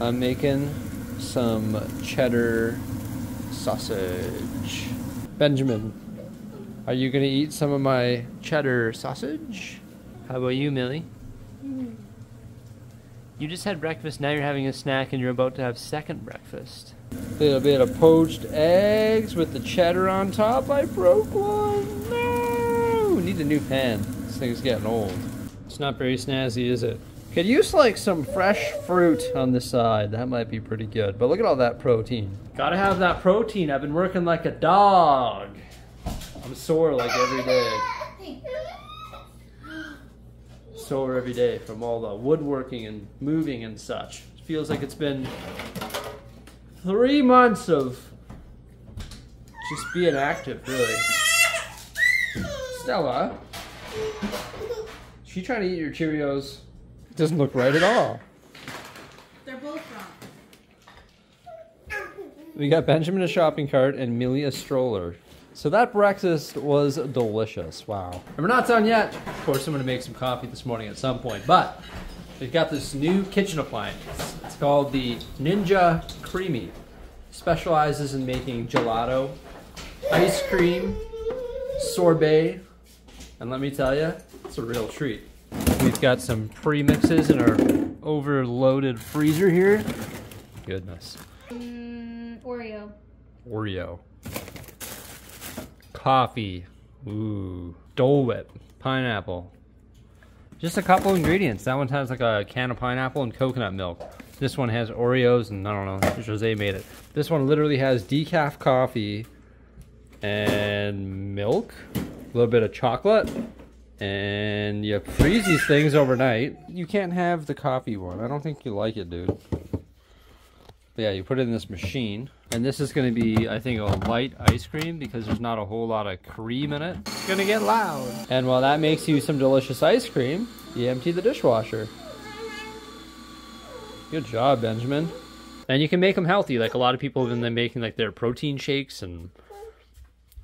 I'm making some cheddar sausage. Benjamin, are you gonna eat some of my cheddar sausage? How about you, Millie? Mm-hmm. You just had breakfast, now you're having a snack, and you're about to have second breakfast. Little bit of poached eggs with the cheddar on top. I broke one. No, need a new pan. This thing's getting old. It's not very snazzy, is it? Could use like some fresh fruit on the side. That might be pretty good. But look at all that protein. Gotta have that protein. I've been working like a dog. I'm sore like every day. Sore every day from all the woodworking and moving and such. It feels like it's been three months of just being active, really. Stella, she trying to eat your Cheerios? It doesn't look right at all. They're both wrong. We got Benjamin a shopping cart and Millie a stroller. So that breakfast was delicious. Wow. And we're not done yet. Of course, I'm going to make some coffee this morning at some point. But we've got this new kitchen appliance. It's called the Ninja Creami. Specializes in making gelato, ice cream, sorbet, and let me tell you, it's a real treat. We've got some pre-mixes in our overloaded freezer here. Goodness. Mm, Oreo. Oreo. Coffee. Ooh. Dole Whip. Pineapple. Just a couple ingredients. That one has like a can of pineapple and coconut milk. This one has Oreos and I don't know, Jose made it. This one literally has decaf coffee and milk, a little bit of chocolate, and you freeze these things overnight. You can't have the coffee one. I don't think you like it, dude. But yeah, you put it in this machine. And this is going to be, I think, a light ice cream because there's not a whole lot of cream in it. It's going to get loud. And while that makes you some delicious ice cream, you empty the dishwasher. Good job, Benjamin. And you can make them healthy. Like a lot of people have been making like their protein shakes and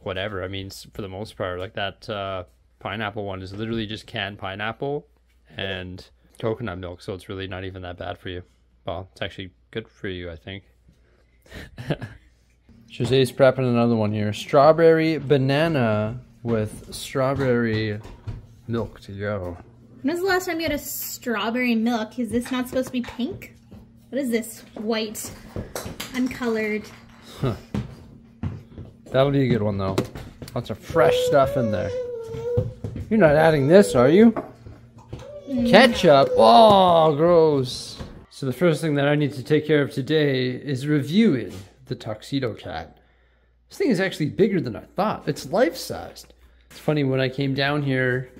whatever. I mean, for the most part, like that uh, pineapple one is literally just canned pineapple and coconut milk. So it's really not even that bad for you. Well, it's actually good for you, I think. Jose's prepping another one here. Strawberry banana with strawberry milk to go. When was the last time you had a strawberry milk? Is this not supposed to be pink? What is this? White, uncolored. That'll be a good one though. Lots of fresh stuff in there. You're not adding this, are you? Ketchup. Oh, gross. So the first thing that I need to take care of today is reviewing the Tuxedo Cat. This thing is actually bigger than I thought. It's life-sized. It's funny, when I came down here,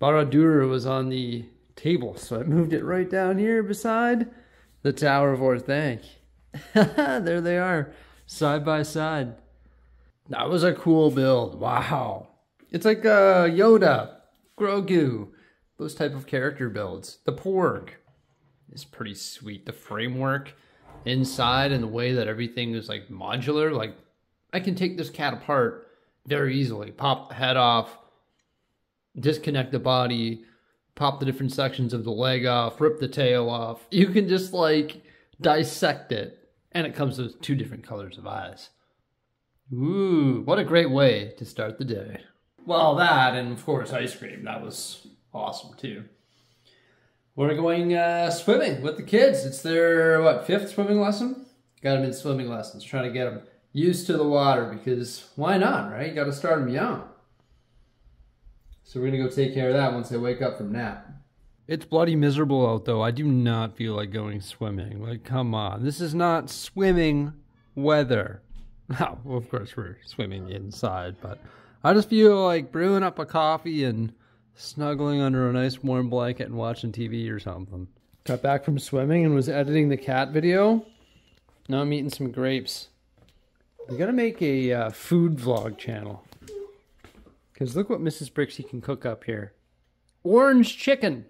Barad-dûr was on the table, so I moved it right down here beside the Tower of Orthanc. there they are, side by side. That was a cool build. Wow. It's like uh, Yoda, Grogu, those type of character builds. The Porg is pretty sweet. The framework inside and the way that everything is like modular. Like I can take this cat apart very easily. Pop the head off, disconnect the body, pop the different sections of the leg off, rip the tail off. You can just like dissect it. And it comes with two different colors of eyes. Ooh, what a great way to start the day. Well, that and of course ice cream. That was awesome too. We're going uh, swimming with the kids. It's their, what, fifth swimming lesson? Got them in swimming lessons, trying to get them used to the water because why not, right? You got to start them young. So we're to go take care of that once they wake up from nap. It's bloody miserable out though. I do not feel like going swimming. Like, come on. This is not swimming weather. Now, well, of course, we're swimming inside, but I just feel like brewing up a coffee and snuggling under a nice warm blanket and watching TV or something. Got back from swimming and was editing the cat video. Now I'm eating some grapes. We gotta make a uh, food vlog channel. Because look what Mrs. Bricksie can cook up here. Orange chicken.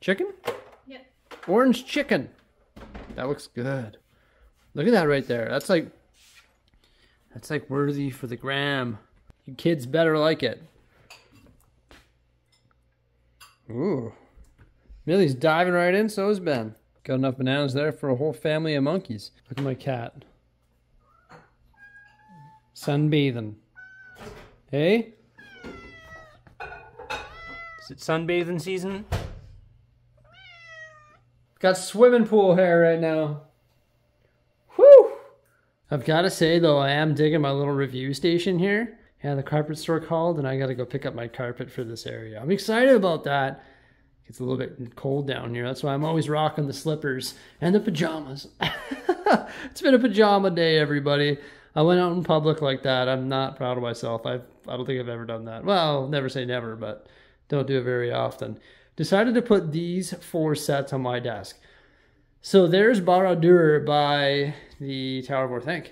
Chicken? Yep. Orange chicken. That looks good. Look at that right there. That's like that's like worthy for the gram. You kids better like it. Ooh. Millie's diving right in, so is Ben. Got enough bananas there for a whole family of monkeys. Look at my cat. Sunbathing. Hey? Is it sunbathing season? Got swimming pool hair right now. Whew! I've got to say though, I am digging my little review station here. Yeah, the carpet store called and I got to go pick up my carpet for this area. I'm excited about that. It's a little bit cold down here. That's why I'm always rocking the slippers and the pajamas. it's been a pajama day, everybody. I went out in public like that. I'm not proud of myself. I've, I don't think I've ever done that. Well, never say never, but don't do it very often. Decided to put these four sets on my desk. So there's Barad-dûr by the Tower of Orthanc.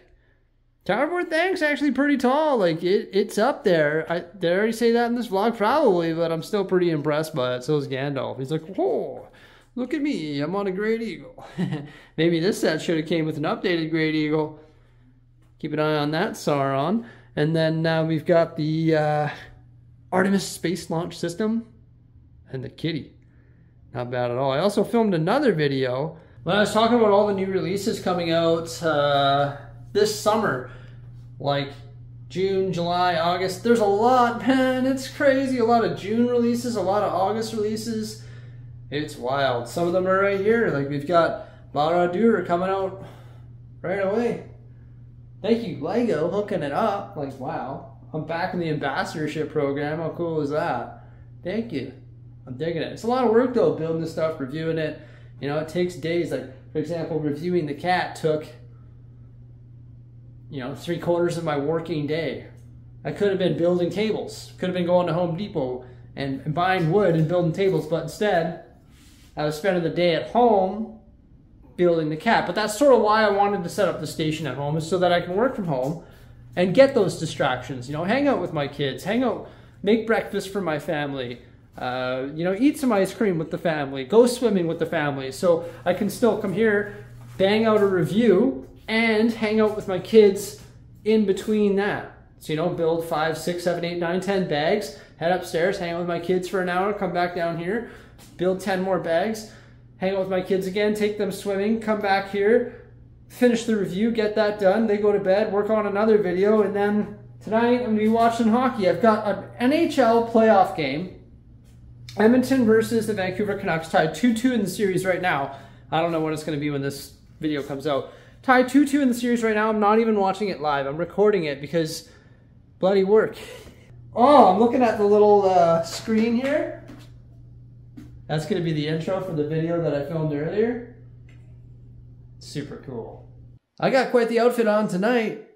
Tower of Orthanc's actually pretty tall. Like it, it's up there. I did I already say that in this vlog? Probably, but I'm still pretty impressed by it. So is Gandalf. He's like, whoa, look at me. I'm on a great eagle. Maybe this set should have came with an updated great eagle. Keep an eye on that, Sauron. And then uh, we've got the uh, Artemis Space Launch System and the kitty. Not bad at all. I also filmed another video when I was talking about all the new releases coming out uh, this summer, like June, July, August. There's a lot, man. It's crazy. A lot of June releases, a lot of August releases. It's wild. Some of them are right here. Like we've got Barad-dûr coming out right away. Thank you, Lego, hooking it up. Like, wow. I'm back in the ambassadorship program. How cool is that? Thank you. I'm digging it. It's a lot of work though, building this stuff, reviewing it. You know, it takes days. Like, for example, reviewing the cat took, you know, three quarters of my working day. I could have been building tables. Could have been going to Home Depot and, and buying wood and building tables, but instead, I was spending the day at home building the cat. But that's sort of why I wanted to set up the station at home is so that I can work from home and get those distractions. You know, hang out with my kids, hang out, make breakfast for my family. Uh, you know, eat some ice cream with the family, go swimming with the family. So I can still come here, bang out a review, and hang out with my kids in between that. So, you know, build five, six, seven, eight, nine, ten bags, head upstairs, hang out with my kids for an hour, come back down here, build 10 more bags, hang out with my kids again, take them swimming, come back here, finish the review, get that done. They go to bed, work on another video, and then tonight I'm going to be watching hockey. I've got an NHL playoff game. Edmonton versus the Vancouver Canucks tied 2-2 in the series right now. I don't know what it's going to be when this video comes out. Tied 2-2 in the series right now. I'm not even watching it live. I'm recording it because bloody work. Oh, I'm looking at the little uh, screen here. That's going to be the intro for the video that I filmed earlier. Super cool. I got quite the outfit on tonight.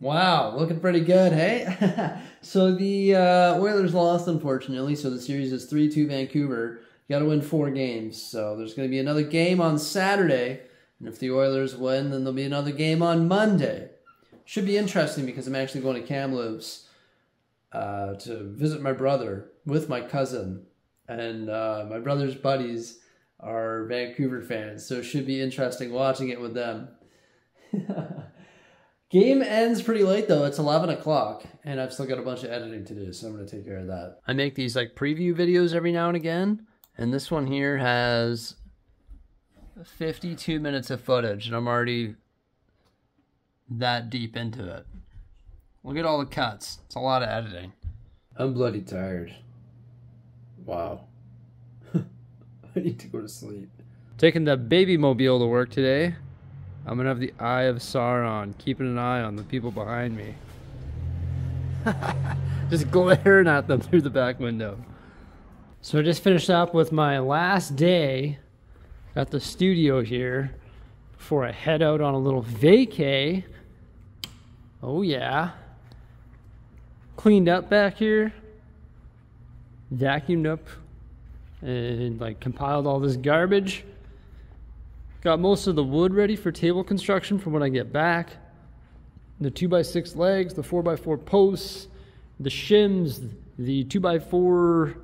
Wow, looking pretty good, hey? so the uh, Oilers lost, unfortunately, so the series is 3-2 Vancouver. You got to win four games, so there's going to be another game on Saturday, and if the Oilers win, then there'll be another game on Monday. Should be interesting because I'm actually going to Kamloops uh, to visit my brother with my cousin, and uh, my brother's buddies are Vancouver fans, so it should be interesting watching it with them. Game ends pretty late though. It's 11 o'clock, and I've still got a bunch of editing to do, so I'm going to take care of that. I make these like preview videos every now and again, and this one here has 52 minutes of footage, and I'm already that deep into it. Look at all the cuts. It's a lot of editing. I'm bloody tired. Wow. I need to go to sleep. Taking the baby mobile to work today. I'm gonna have the eye of Sauron, keeping an eye on the people behind me. just glaring at them through the back window. So I just finished up with my last day at the studio here before I head out on a little vacay. Oh yeah. Cleaned up back here. Vacuumed up and like compiled all this garbage. Got most of the wood ready for table construction for when I get back. The 2x6 legs, the 4x4 posts, the shims, the 2x4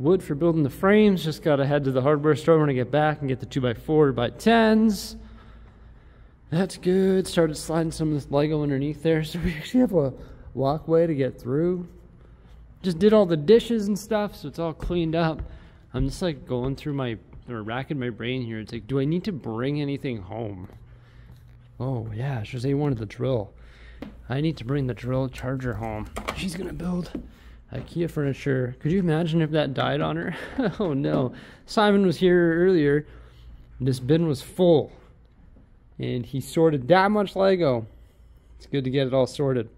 wood for building the frames. Just got to head to the hardware store when I get back and get the 2x4 by 10s. That's good. Started sliding some of this Lego underneath there. So we actually have a walkway to get through. Just did all the dishes and stuff, so it's all cleaned up. I'm just like going through my They're racking my brain here. It's like, do I need to bring anything home? Oh yeah, Jose wanted the drill. I need to bring the drill charger home. She's gonna build IKEA furniture. Could you imagine if that died on her? oh no. Simon was here earlier. This bin was full. And he sorted that much Lego. It's good to get it all sorted.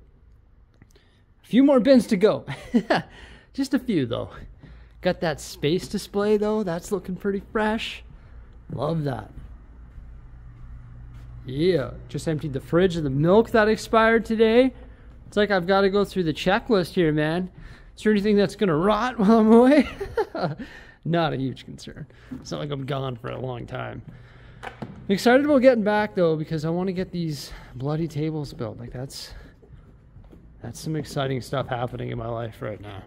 A few more bins to go. Just a few though. Got that space display though. That's looking pretty fresh. Love that. Yeah, just emptied the fridge of the milk that expired today. It's like I've got to go through the checklist here, man. Is there anything that's going to rot while I'm away? Not a huge concern. It's not like I'm gone for a long time. I'm excited about getting back though because I want to get these bloody tables built. Like that's that's some exciting stuff happening in my life right now.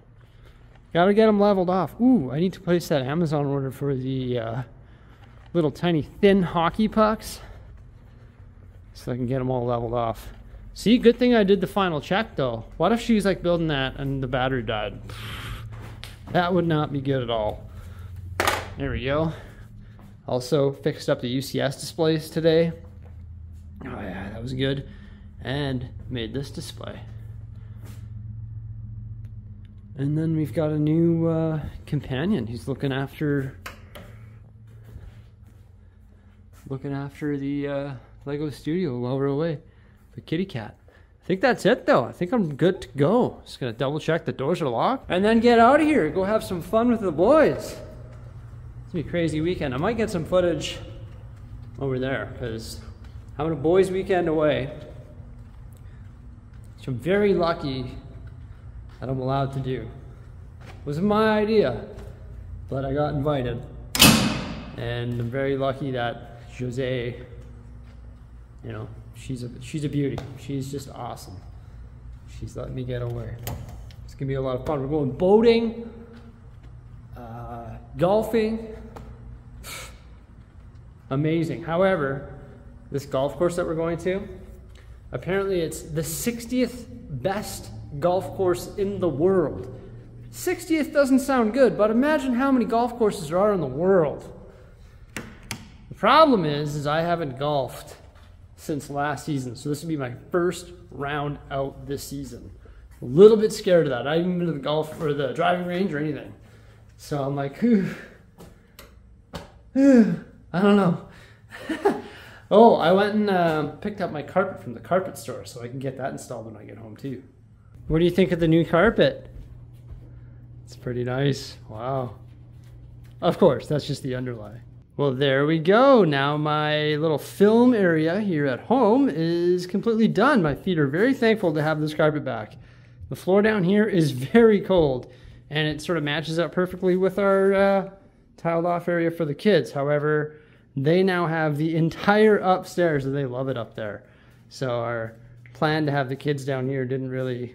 Got to get them leveled off. Ooh, I need to place that Amazon order for the uh, little tiny thin hockey pucks so I can get them all leveled off. See, good thing I did the final check though. What if she's like building that and the battery died? That would not be good at all. There we go. Also fixed up the UCS displays today. Oh yeah, that was good. And made this display. And then we've got a new uh, companion. He's looking after looking after the uh, Lego Studio while we're away. The kitty cat. I think that's it though. I think I'm good to go. Just gonna double check the doors are locked and then get out of here. Go have some fun with the boys. It's gonna be a crazy weekend. I might get some footage over there because having a boys' weekend away. Which I'm very lucky that I'm allowed to do. It wasn't my idea, but I got invited. And I'm very lucky that Jose you know, she's a she's a beauty. She's just awesome. She's letting me get away. It's gonna be a lot of fun. We're going boating, uh, golfing. Amazing. However, this golf course that we're going to, apparently it's the 60th best golf course in the world. 60th doesn't sound good, but imagine how many golf courses there are in the world. The problem is, is I haven't golfed since last season. So this will be my first round out this season. A little bit scared of that. I haven't been to the golf or the driving range or anything. So I'm like, I don't know. oh, I went and uh, picked up my carpet from the carpet store so I can get that installed when I get home too. What do you think of the new carpet? It's pretty nice. Wow. Of course, that's just the underlay. Well, there we go. Now my little film area here at home is completely done. My feet are very thankful to have this carpet back. The floor down here is very cold and it sort of matches up perfectly with our uh, tiled off area for the kids. However, they now have the entire upstairs and they love it up there. So our plan to have the kids down here didn't really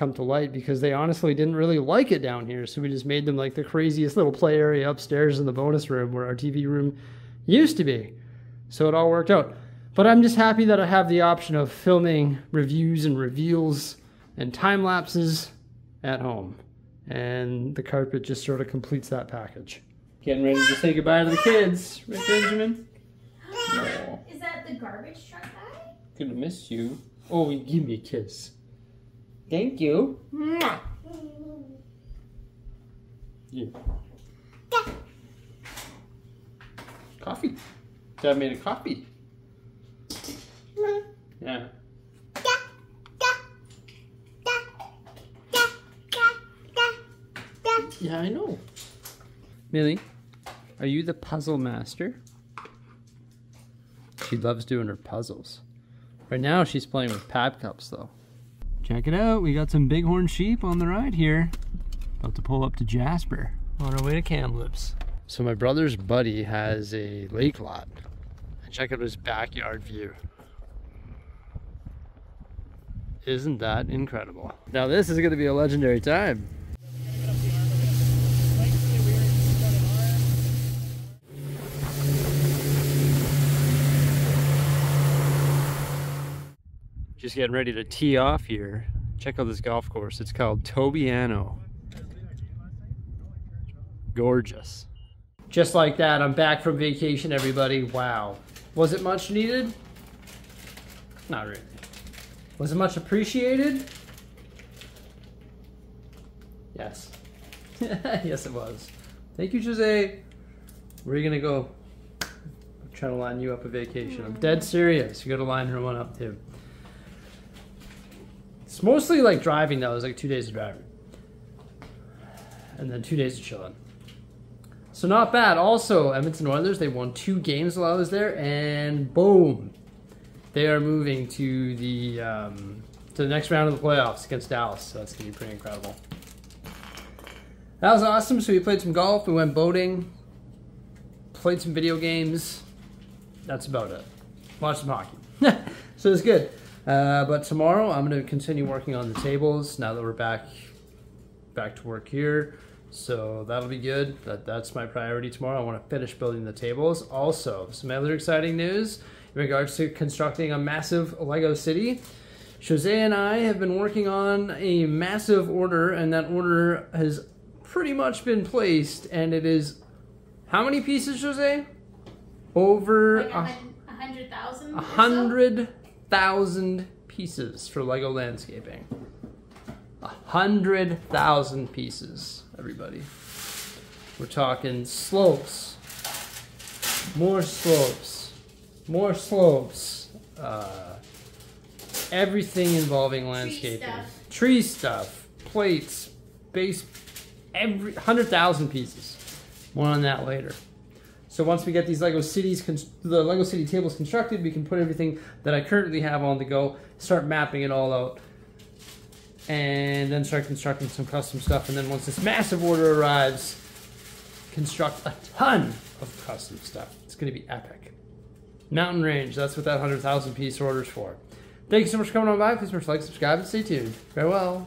come to light because they honestly didn't really like it down here. So we just made them like the craziest little play area upstairs in the bonus room where our TV room used to be. So it all worked out. But I'm just happy that I have the option of filming reviews and reveals and time lapses at home. And the carpet just sort of completes that package. Getting ready to say goodbye to the kids, right, Benjamin? No. Is that the garbage truck guy? Gonna miss you. Oh, give me a kiss. Thank you. Yeah. Coffee. Dad made a coffee. Yeah. Yeah, I know. Millie, are you the puzzle master? She loves doing her puzzles. Right now she's playing with pad cups though. Check it out, we got some bighorn sheep on the ride here. About to pull up to Jasper on our way to Kamloops. So my brother's buddy has a lake lot. And check out his backyard view. Isn't that incredible? Now this is gonna be a legendary time. Just getting ready to tee off here. Check out this golf course. It's called Tobiano. Gorgeous. Just like that, I'm back from vacation, everybody. Wow. Was it much needed? Not really. Was it much appreciated? Yes. yes, it was. Thank you, Jose. Where are you gonna go? I'm trying to line you up a vacation. I'm dead serious. You gotta line her one up too. It's mostly like driving though. It's like two days of driving, and then two days of chilling. So not bad. Also, Edmonton Oilers they won two games while I was there, and boom, they are moving to the um, to the next round of the playoffs against Dallas. So that's gonna be pretty incredible. That was awesome. So we played some golf. We went boating. Played some video games. That's about it. Watched some hockey. so it's good. Uh, but tomorrow I'm going to continue working on the tables now that we're back back to work here. So that'll be good. That, that's my priority tomorrow. I want to finish building the tables. Also, some other exciting news in regards to constructing a massive Lego city. Jose and I have been working on a massive order, and that order has pretty much been placed, and it is how many pieces, Jose? Over Like a a hun- a hundred thousand. a so? Hundred thousand pieces for Lego landscaping. A hundred thousand pieces, everybody. We're talking slopes, more slopes, more slopes, uh, everything involving landscaping, stuff. tree stuff, plates, base, every hundred thousand pieces. More on that later. So once we get these Lego cities, the Lego City tables constructed, we can put everything that I currently have on the go, start mapping it all out, and then start constructing some custom stuff. And then once this massive order arrives, construct a ton of custom stuff. It's going to be epic. Mountain Range, that's what that 100,000 piece order is for. Thank you so much for coming on by. Please remember to like, subscribe, and stay tuned. Farewell.